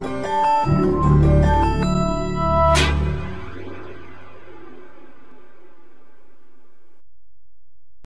Thank you.